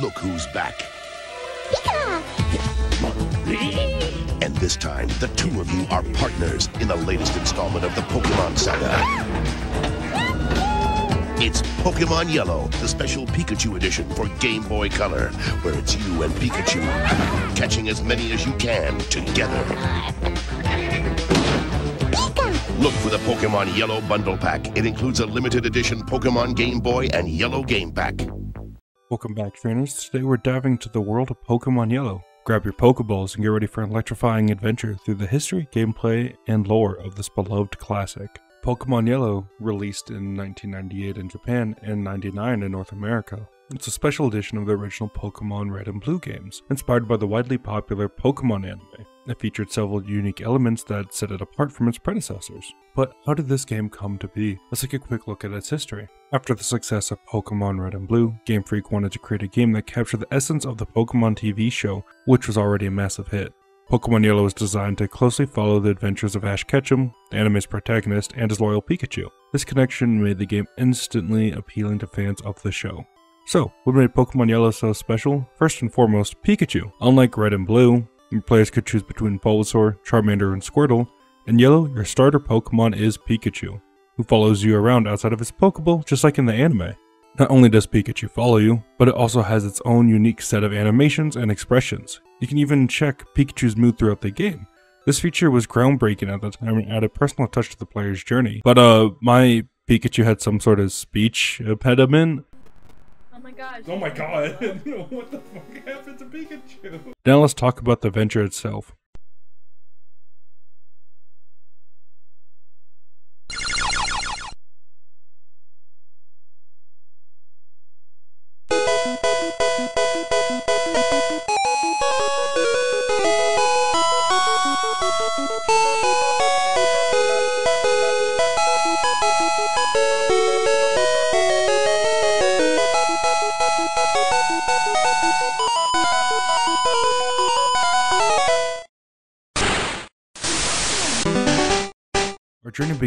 look who's back. And this time, the two of you are partners in the latest installment of the Pokemon saga. It's Pokemon Yellow, the special Pikachu edition for Game Boy Color, where it's you and Pikachu catching as many as you can together. Look for the Pokemon Yellow Bundle Pack. It includes a limited edition Pokemon Game Boy and Yellow Game Pack. Welcome back, trainers. Today we're diving into the world of Pokemon Yellow. Grab your Pokeballs and get ready for an electrifying adventure through the history, gameplay, and lore of this beloved classic. Pokemon Yellow, released in 1998 in Japan and 99 in North America. It's a special edition of the original Pokemon Red and Blue games, inspired by the widely popular Pokemon anime. It featured several unique elements that set it apart from its predecessors. But how did this game come to be? Let's take a quick look at its history. After the success of Pokemon Red and Blue, Game Freak wanted to create a game that captured the essence of the Pokemon TV show, which was already a massive hit. Pokemon Yellow was designed to closely follow the adventures of Ash Ketchum, the anime's protagonist, and his loyal Pikachu. This connection made the game instantly appealing to fans of the show. So, what made Pokemon Yellow so special? First and foremost, Pikachu. Unlike Red and Blue, your players could choose between Bulbasaur, Charmander, and Squirtle. In Yellow, your starter Pokemon is Pikachu, who follows you around outside of his Pokeball, just like in the anime. Not only does Pikachu follow you, but it also has its own unique set of animations and expressions. You can even check Pikachu's mood throughout the game. This feature was groundbreaking at the time and added a personal touch to the player's journey. But uh, my Pikachu had some sort of speech impediment. Oh my gosh. Oh my god, what the fuck happened to Pikachu? Now let's talk about the venture itself.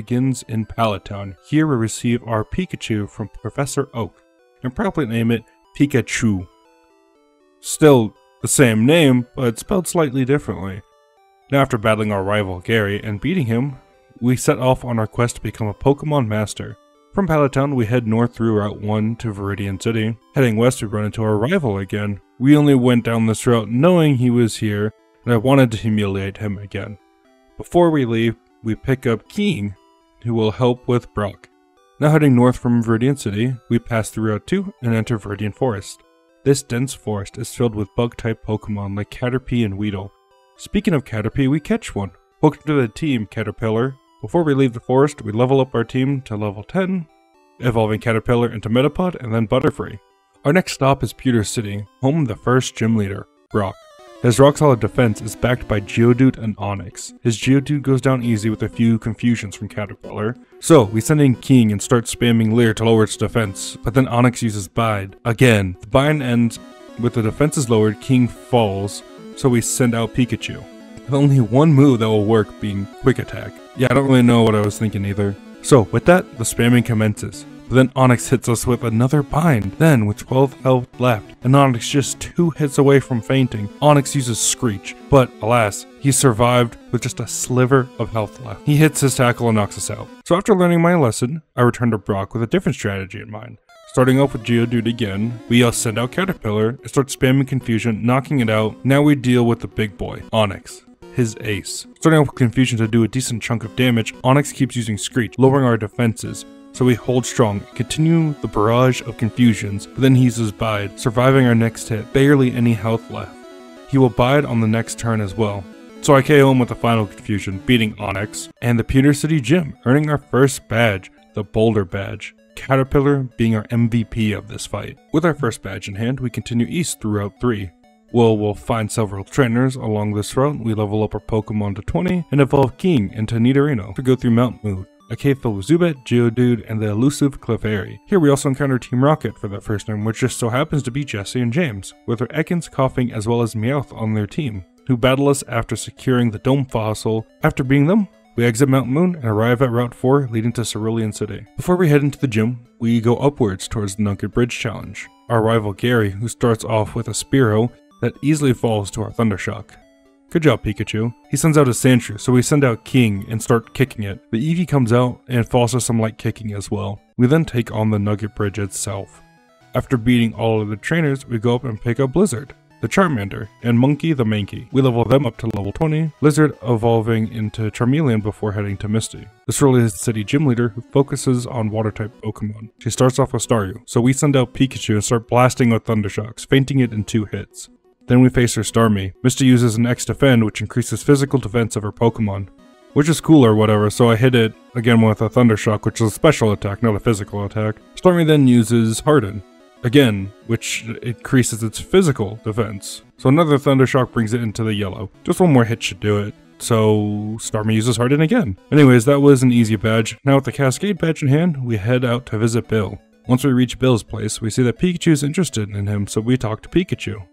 Begins in Pallet Town. Here we receive our Pikachu from Professor Oak and probably name it Pikachu. Still the same name, but spelled slightly differently. Now, after battling our rival Gary and beating him, we set off on our quest to become a Pokemon Master. From Pallet Town, we head north through Route 1 to Viridian City. Heading west, we run into our rival again. We only went down this route knowing he was here, and I wanted to humiliate him again. Before we leave, we pick up King, who will help with Brock. Now heading north from Viridian City, we pass through Route 2 and enter Viridian Forest. This dense forest is filled with bug-type Pokemon like Caterpie and Weedle. Speaking of Caterpie, we catch one. Welcome to the team, Caterpillar. Before we leave the forest, we level up our team to level 10, evolving Caterpillar into Metapod and then Butterfree. Our next stop is Pewter City, home of the first gym leader, Brock. His rock solid defense is backed by Geodude and Onix. His Geodude goes down easy with a few confusions from Caterpillar. So, we send in King and start spamming Leer to lower its defense, but then Onix uses Bide. Again, the bind ends with the defenses lowered, King falls, so we send out Pikachu. With only one move that will work being Quick Attack. Yeah, I don't really know what I was thinking either. So, with that, the spamming commences. Then Onix hits us with another bind. Then, with 12 health left, and Onix just two hits away from fainting, Onix uses Screech. But alas, he survived with just a sliver of health left. He hits his tackle and knocks us out. So after learning my lesson, I return to Brock with a different strategy in mind. Starting off with Geodude again, we uh, send out Caterpillar and start spamming Confusion, knocking it out. Now we deal with the big boy, Onix his ace. Starting off with Confusion to do a decent chunk of damage, Onix keeps using Screech, lowering our defenses. So we hold strong, continue the barrage of confusions, but then he uses Bide, surviving our next hit, barely any health left. He will bide on the next turn as well. So I KO him with the final confusion, beating Onix, and the Pewter City Gym, earning our first badge, the Boulder Badge. Caterpillar being our MVP of this fight. With our first badge in hand, we continue east through Route 3. Well, we'll find several trainers along this route, we level up our Pokemon to 20, and evolve King into Nidorino to go through Mount Moon a cave filled with Zubat, Geodude, and the elusive Clefairy. Here we also encounter Team Rocket for that first time, which just so happens to be Jessie and James, with their Ekans, Koffing, as well as Meowth on their team, who battle us after securing the Dome Fossil. After beating them, We exit Mount Moon and arrive at Route 4 leading to Cerulean City. Before we head into the gym, we go upwards towards the Nugget Bridge Challenge. Our rival Gary, who starts off with a Spearow that easily falls to our Thundershock. Good job, Pikachu. He sends out a Sandshrew, so we send out King and start kicking it. The Eevee comes out and to some light kicking as well. We then take on the Nugget Bridge itself. After beating all of the trainers, we go up and pick up Blizzard, the Charmander, and Monkey the Mankey. We level them up to level 20, Blizzard evolving into Charmeleon before heading to Misty. This really is the city gym leader who focuses on water type Pokemon. She starts off with Staryu, so we send out Pikachu and start blasting with Thundershocks, fainting it in two hits. Then we face her Starmie. Misty uses an X Defend, which increases physical defense of her Pokemon. Which is cool or whatever, so I hit it again with a Thundershock, which is a special attack, not a physical attack. Starmie then uses Harden, again, which increases its physical defense. So another Thundershock brings it into the yellow. Just one more hit should do it. So Starmie uses Harden again. Anyways, that was an easy badge. Now with the Cascade badge in hand, we head out to visit Bill. Once we reach Bill's place, we see that Pikachu is interested in him, so we talk to Pikachu.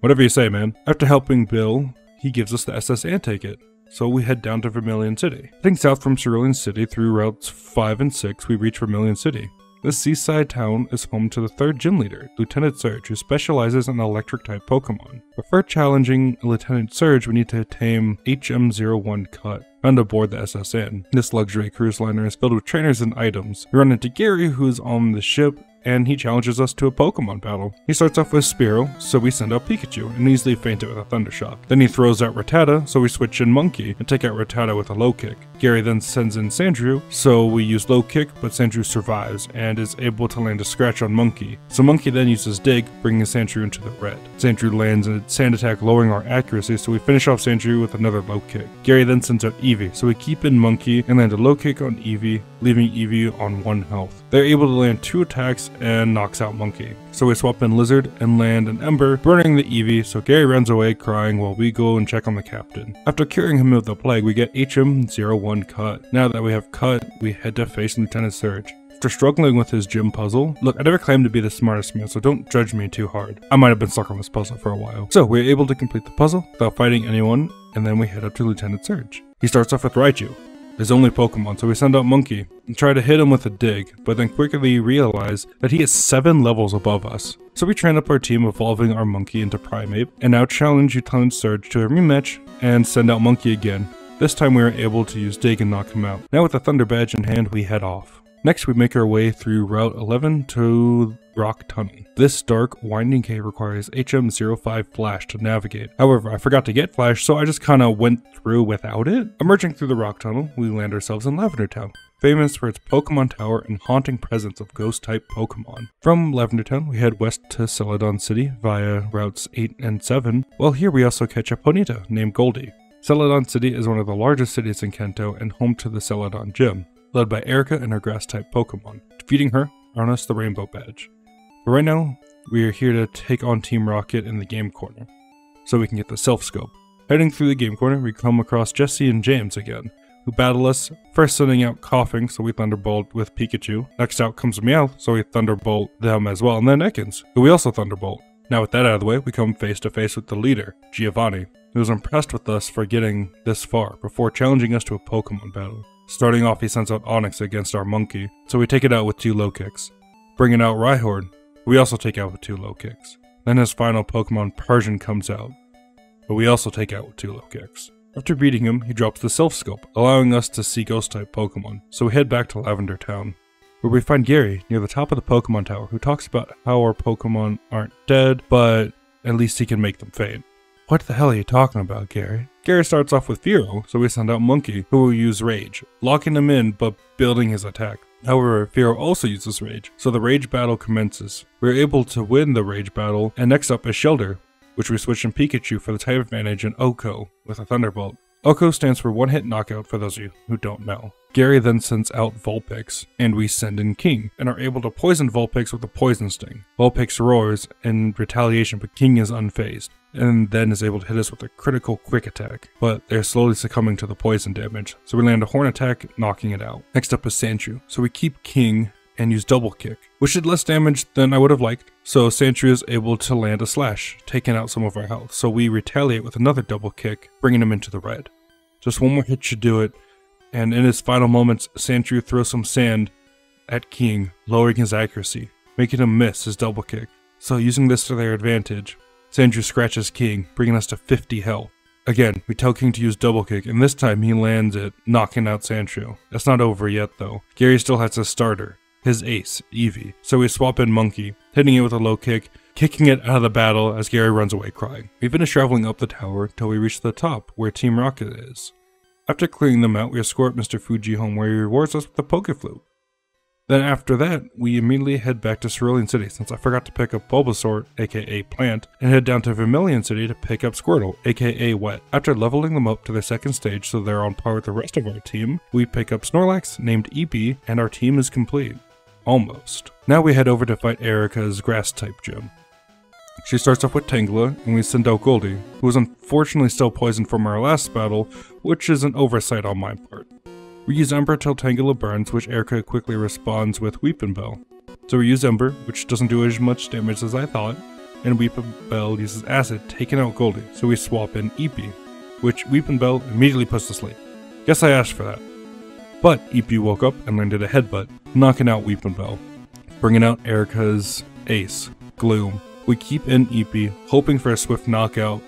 Whatever you say, man. After helping Bill, he gives us the SS it. So we head down to Vermilion City. Heading south from Cerulean City through routes 5 and 6, we reach Vermilion City. This seaside town is home to the third gym leader, Lieutenant Surge, who specializes in electric type Pokemon. Before challenging Lieutenant Surge, we need to tame HM01 Cut, found aboard the S.S. Anne. This luxury cruise liner is filled with trainers and items. We run into Gary, who is on the ship and he challenges us to a Pokemon battle. He starts off with Spearow, so we send out Pikachu and easily feint it with a Thunder Shock. Then he throws out Rattata, so we switch in Monkey and take out Rattata with a low kick. Gary then sends in Sandshrew, so we use low kick, but Sandshrew survives and is able to land a scratch on Monkey. So Monkey then uses Dig, bringing Sandshrew into the red. Sandshrew lands a sand attack, lowering our accuracy, so we finish off Sandshrew with another low kick. Gary then sends out Eevee, so we keep in Monkey and land a low kick on Eevee, leaving Eevee on one health. They're able to land two attacks and knocks out Monkey. So we swap in Lizard and land an Ember, burning the Eevee, so Gary runs away crying while we go and check on the captain. After curing him of the plague, we get HM01 Cut. Now that we have Cut, we head to face Lieutenant Surge. After struggling with his gym puzzle, look, I never claimed to be the smartest man, so don't judge me too hard. I might have been stuck on this puzzle for a while. So we are able to complete the puzzle without fighting anyone, and then we head up to Lieutenant Surge. He starts off with Raichu, his only Pokemon, so we send out Monkey and try to hit him with a dig, but then quickly realize that he is 7 levels above us. So we train up our team evolving our Monkey into Primeape, and now challenge Lieutenant Surge to a rematch and send out Monkey again. This time we are able to use Dig and knock him out. Now with the Thunder Badge in hand, we head off. Next, we make our way through Route 11 to Rock Tunnel. This dark, winding cave requires HM05 Flash to navigate. However, I forgot to get Flash, so I just kinda went through without it. Emerging through the Rock Tunnel, we land ourselves in Lavender Town. Famous for its Pokemon Tower and haunting presence of ghost-type Pokemon. From Lavender Town, we head west to Celadon City via routes 8 and 7, while here we also catch a Ponyta named Goldie. Celadon City is one of the largest cities in Kanto and home to the Celadon Gym led by Erika and her grass type Pokemon. Defeating her earn us the Rainbow Badge. But right now, we are here to take on Team Rocket in the game corner, so we can get the Silph Scope. Heading through the game corner, we come across Jessie and James again, who battle us, first sending out Koffing, so we Thunderbolt with Pikachu. Next out comes Meowth, so we Thunderbolt them as well, and then Ekans, who we also Thunderbolt. Now with that out of the way, we come face to face with the leader, Giovanni, who was impressed with us for getting this far before challenging us to a Pokemon battle. Starting off, he sends out Onix against our monkey, so we take it out with two low kicks. Bringing out Rhyhorn, we also take out with two low kicks. Then his final Pokemon Persian comes out, but we also take out with two low kicks. After beating him, he drops the Silph Scope, allowing us to see Ghost type Pokemon, so we head back to Lavender Town, where we find Gary near the top of the Pokemon Tower, who talks about how our Pokemon aren't dead, but at least he can make them faint. What the hell are you talking about, Gary? Gary starts off with Fearow, so we send out Monkey, who will use Rage, locking him in but building his attack. However, Fearow also uses Rage, so the Rage battle commences. We're able to win the Rage battle, and next up is Shellder, which we switch in Pikachu for the type advantage in OHKO with a Thunderbolt. OHKO stands for one hit knockout for those of you who don't know. Gary then sends out Vulpix, and we send in King, and are able to poison Vulpix with a Poison Sting. Vulpix roars in retaliation, but King is unfazed, and then is able to hit us with a critical quick attack, but they're slowly succumbing to the poison damage, so we land a Horn attack, knocking it out. Next up is Sandshrew, so we keep King and use double kick, which did less damage than I would have liked. So Sandshrew is able to land a slash, taking out some of our health. So we retaliate with another double kick, bringing him into the red. Just one more hit should do it, and in his final moments, Sandshrew throws some sand at King, lowering his accuracy, making him miss his double kick. So using this to their advantage, Sandshrew scratches King, bringing us to 50 health. Again, we tell King to use double kick, and this time he lands it, knocking out Sandshrew. That's not over yet though. Gary still has his starter, his ace, Eevee. So we swap in Monkey, hitting it with a low kick, kicking it out of the battle as Gary runs away crying. We finish traveling up the tower till we reach the top, where Team Rocket is. After clearing them out, we escort Mr. Fuji home where he rewards us with a Poke Flute. Then after that, we immediately head back to Cerulean City since I forgot to pick up Bulbasaur, aka Plant, and head down to Vermilion City to pick up Squirtle, aka Wet. After leveling them up to their second stage so they're on par with the rest of our team, we pick up Snorlax, named Eepee, and our team is complete. Almost. Now we head over to fight Erika's grass type gym. She starts off with Tangela, and we send out Goldie, who is unfortunately still poisoned from our last battle, which is an oversight on my part. We use Ember till Tangela burns, which Erika quickly responds with Weepinbell. So we use Ember, which doesn't do as much damage as I thought, and Weepinbell uses Acid, taking out Goldie, so we swap in Eepee, which Weepinbell immediately puts to sleep. Guess I asked for that. But Eepee woke up and landed a headbutt, knocking out Weepinbell, bringing out Erika's ace, Gloom. We keep in Eepee, hoping for a swift knockout,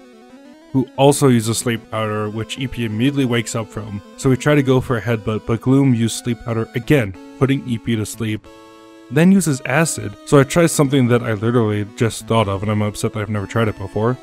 who also uses sleep powder, which Eepee immediately wakes up from. So we try to go for a headbutt, but Gloom used sleep powder again, putting Eepee to sleep. Then uses acid, so I try something that I literally just thought of, and I'm upset that I've never tried it before.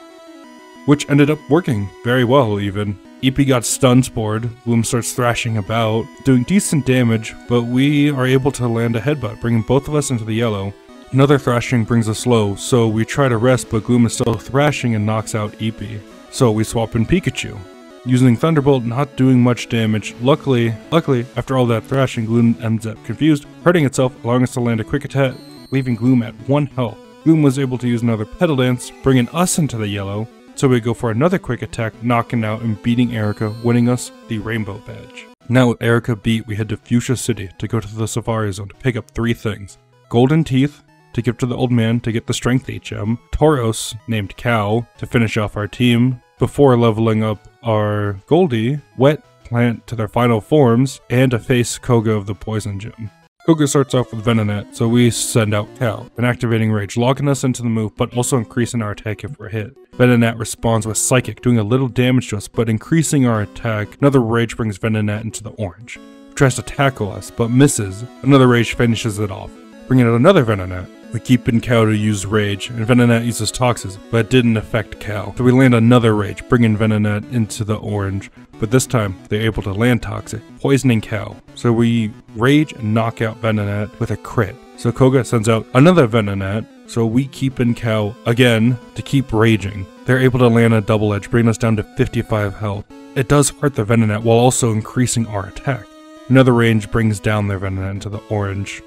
Which ended up working very well, even. Eepee got stun spored, Gloom starts thrashing about, doing decent damage, but we are able to land a headbutt, bringing both of us into the yellow. Another thrashing brings us low, so we try to rest, but Gloom is still thrashing and knocks out Eepee. So we swap in Pikachu. Using Thunderbolt not doing much damage, luckily, luckily, after all that thrashing, Gloom ends up confused, hurting itself, allowing us to land a quick attack, leaving Gloom at 1 health. Gloom was able to use another Petal Dance, bringing us into the yellow, so we go for another quick attack, knocking out and beating Erika, winning us the Rainbow Badge. Now with Erika beat, we head to Fuchsia City to go to the Safari Zone to pick up three things. Golden Teeth, to give to the old man to get the strength HM, um, Tauros, named Cow, to finish off our team, before leveling up our Goldie, Wet, Plant to their final forms, and to face Koga of the Poison Gym. Koga starts off with Venonat, so we send out Cow, an activating Rage, locking us into the move, but also increasing our attack if we're hit. Venonat responds with Psychic, doing a little damage to us, but increasing our attack. Another Rage brings Venonat into the orange. Tries to tackle us, but misses. Another Rage finishes it off, bringing out another Venonat. We keep in Cow to use Rage, and Venonat uses Toxins, but it didn't affect Cow. So we land another Rage, bringing Venonat into the orange, but this time they're able to land Toxic, poisoning Cow. So we Rage and knock out Venonat with a crit. So Koga sends out another Venonat, so we keep in Cow again to keep raging. They're able to land a double edge, bringing us down to 55 health. It does hurt the Venonat while also increasing our attack. Another range brings down their Venonat into the orange.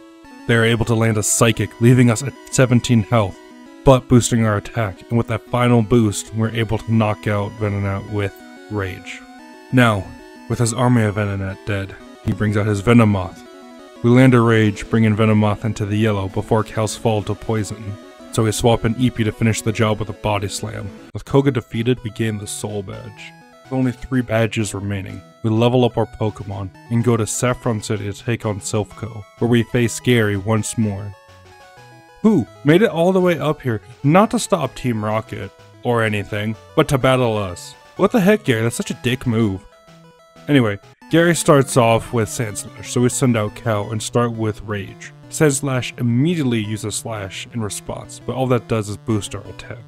They are able to land a Psychic, leaving us at 17 health, but boosting our attack, and with that final boost, we're able to knock out Venonat with Rage. Now, with his army of Venonat dead, he brings out his Venomoth. We land a Rage, bringing Venomoth into the yellow before Cal's fall to poison, so we swap in Eepee to finish the job with a Body Slam. With Koga defeated, we gain the Soul Badge. With only three badges remaining, we level up our Pokemon and go to Saffron City to take on Silph Co., where we face Gary once more. Who made it all the way up here, not to stop Team Rocket or anything, but to battle us. What the heck, Gary? That's such a dick move. Anyway, Gary starts off with Sandslash, so we send out Cow and start with Rage. Sandslash immediately uses Slash in response, but all that does is boost our attack.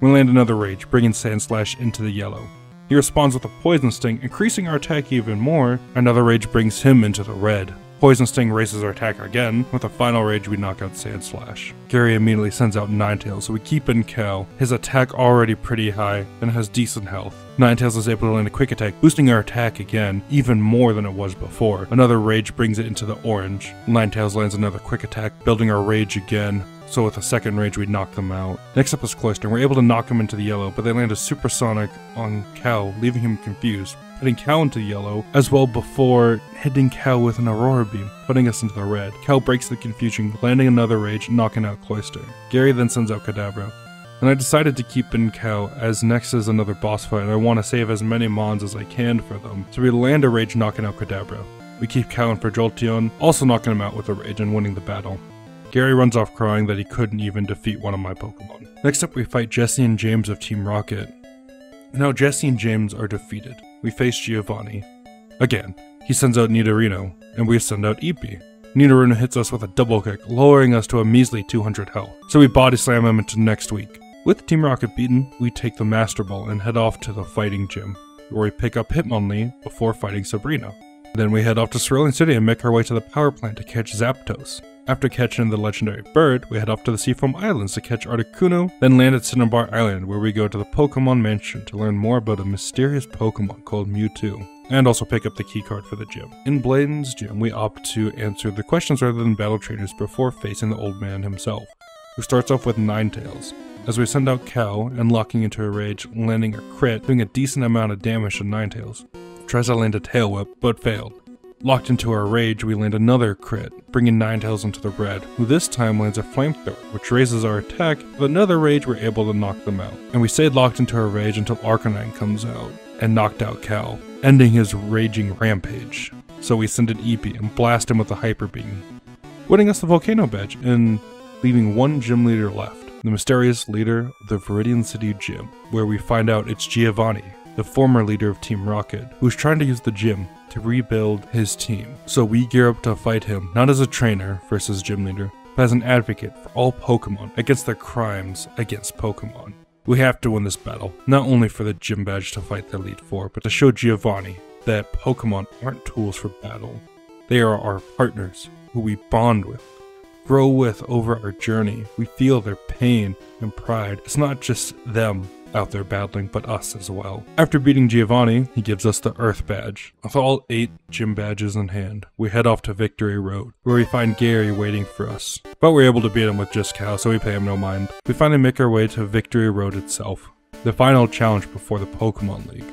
We land another Rage, bringing Sandslash into the yellow. He responds with a Poison Sting, increasing our attack even more. Another Rage brings him into the red. Poison Sting raises our attack again. With a final rage, we knock out Sandslash. Gary immediately sends out Ninetales, so we keep in Cow. His attack already pretty high, and has decent health. Ninetales is able to land a quick attack, boosting our attack again, even more than it was before. Another rage brings it into the orange. Ninetales lands another quick attack, building our rage again. So with a second rage, we knock them out. Next up is Cloyster, and we're able to knock him into the yellow, but they land a supersonic on Cal, leaving him confused hitting Cal into yellow, as well before hitting Cal with an Aurora Beam, putting us into the red. Cal breaks the confusion, landing another rage, knocking out Cloyster. Gary then sends out Kadabra. and I decided to keep in Cow as next is another boss fight and I want to save as many Mons as I can for them. So we land a rage knocking out Kadabra. We keep Cow in for Jolteon, also knocking him out with a rage and winning the battle. Gary runs off crying that he couldn't even defeat one of my Pokemon. Next up we fight Jessie and James of Team Rocket. Now Jessie and James are defeated. We face Giovanni. Again, he sends out Nidorino, and we send out Eepee. Nidorino hits us with a double kick, lowering us to a measly 200 health, so we body slam him into next week. With Team Rocket beaten, we take the Master Ball and head off to the fighting gym, where we pick up Hitmonlee before fighting Sabrina. Then we head off to Cerulean City and make our way to the power plant to catch Zapdos. After catching the legendary bird, we head off to the Seafoam Islands to catch Articuno, then land at Cinnabar Island where we go to the Pokemon Mansion to learn more about a mysterious Pokemon called Mewtwo, and also pick up the keycard for the gym. In Blaine's gym, we opt to answer the questions rather than battle trainers before facing the old man himself, who starts off with Ninetales. As we send out Cow, and locking into a rage, landing a crit, doing a decent amount of damage to Ninetales. Tries to land a Tail Whip, but failed. Locked into our rage, we land another crit, bringing Ninetales into the red, who this time lands a flamethrower, which raises our attack. With another rage, we're able to knock them out. And we stayed locked into our rage until Arcanine comes out and knocked out Cal, ending his raging rampage. So we send an Eepee and blast him with a Hyper Beam, winning us the Volcano Badge and leaving one gym leader left, the mysterious leader of the Viridian City Gym, where we find out it's Giovanni, the former leader of Team Rocket, who's trying to use the gym to rebuild his team. So we gear up to fight him, not as a trainer versus gym leader, but as an advocate for all Pokemon against their crimes against Pokemon. We have to win this battle, not only for the gym badge to fight the Elite Four, but to show Giovanni that Pokemon aren't tools for battle. They are our partners who we bond with, grow with over our journey. We feel their pain and pride. It's not just them out there battling, but us as well. After beating Giovanni, he gives us the Earth Badge. With all eight gym badges in hand, we head off to Victory Road, where we find Gary waiting for us. But we're able to beat him with just Cow, so we pay him no mind. We finally make our way to Victory Road itself, the final challenge before the Pokemon League.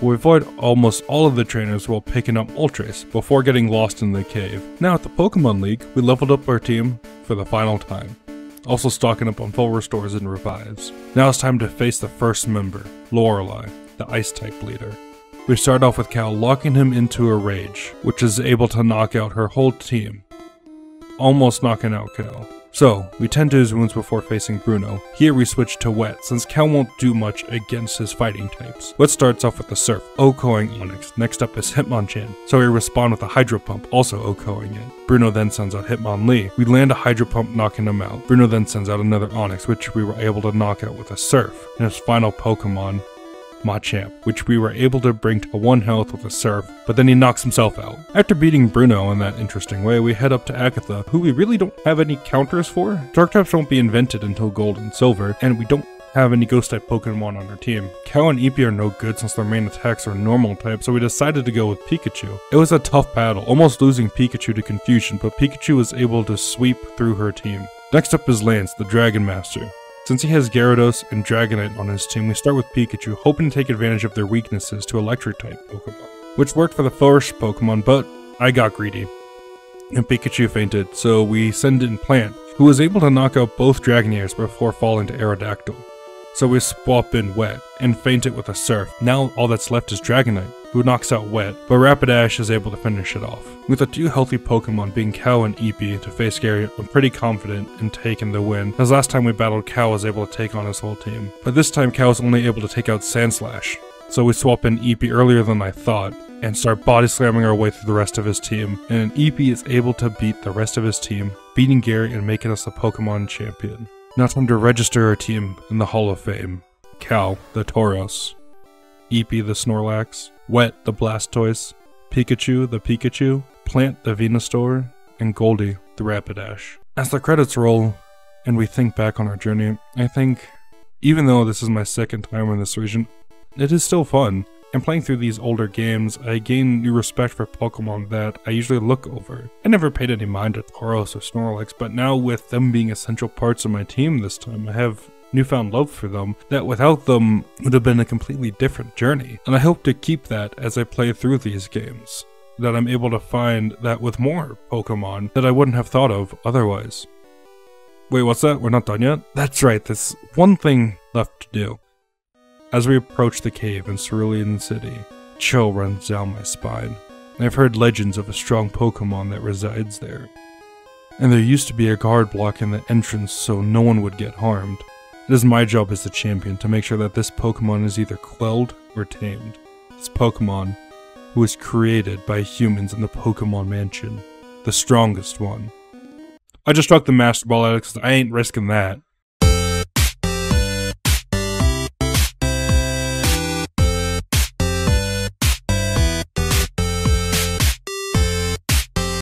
We avoid almost all of the trainers while picking up Moltres before getting lost in the cave. Now at the Pokemon League, we leveled up our team for the final time also stocking up on full restores and revives. Now it's time to face the first member, Lorelei, the ice type leader. We start off with Cal locking him into a rage, which is able to knock out her whole team, almost knocking out Cal. So, we tend to his wounds before facing Bruno. Here we switch to Wet, since Cal won't do much against his fighting types. Wet starts off with the Surf, OHKOing Onix. Next up is Hitmonchan, so we respond with a Hydro Pump, also OHKOing it. Bruno then sends out Hitmonlee. We land a Hydro Pump knocking him out. Bruno then sends out another Onix, which we were able to knock out with a Surf. And his final Pokemon Machamp, which we were able to bring to 1 health with a Surf, but then he knocks himself out. After beating Bruno in that interesting way, we head up to Agatha, who we really don't have any counters for. Dark types won't be invented until Gold and Silver, and we don't have any ghost type Pokemon on our team. Cow and Eepee are no good since their main attacks are normal type, so we decided to go with Pikachu. It was a tough battle, almost losing Pikachu to confusion, but Pikachu was able to sweep through her team. Next up is Lance, the Dragon Master. Since he has Gyarados and Dragonite on his team, we start with Pikachu, hoping to take advantage of their weaknesses to Electric type Pokemon. Which worked for the first Pokemon, but I got greedy. And Pikachu fainted, so we send in Plant, who was able to knock out both Dragonairs before falling to Aerodactyl. So we swap in Wet, and feint it with a Surf. Now all that's left is Dragonite, who knocks out Wet, but Rapidash is able to finish it off. With the two healthy Pokemon being Cow and Eepee to face Gary, I'm pretty confident in taking the win, as last time we battled Cow was able to take on his whole team. But this time Cow is only able to take out Sandslash, so we swap in Eepee earlier than I thought, and start body slamming our way through the rest of his team, and Eepee is able to beat the rest of his team, beating Gary and making us the Pokemon champion. Now time to register our team in the Hall of Fame. Cal, the Tauros. Eepee, the Snorlax. Wet, the Blastoise. Pikachu, the Pikachu. Plant, the Venusaur. And Goldie, the Rapidash. As the credits roll, and we think back on our journey, I think, even though this is my second time in this region, it is still fun. And playing through these older games, I gain new respect for Pokemon that I usually look over. I never paid any mind to Tauros or Snorlax, but now with them being essential parts of my team this time, I have newfound love for them that without them would have been a completely different journey. And I hope to keep that as I play through these games. That I'm able to find that with more Pokemon that I wouldn't have thought of otherwise. Wait, what's that? We're not done yet? That's right, there's one thing left to do. As we approach the cave in Cerulean City, chill runs down my spine. I've heard legends of a strong Pokemon that resides there. And there used to be a guard blocking the entrance so no one would get harmed. It is my job as the champion to make sure that this Pokemon is either quelled or tamed. This Pokemon, who was created by humans in the Pokemon Mansion, the strongest one. I just struck the Master Ball 'cause I ain't risking that.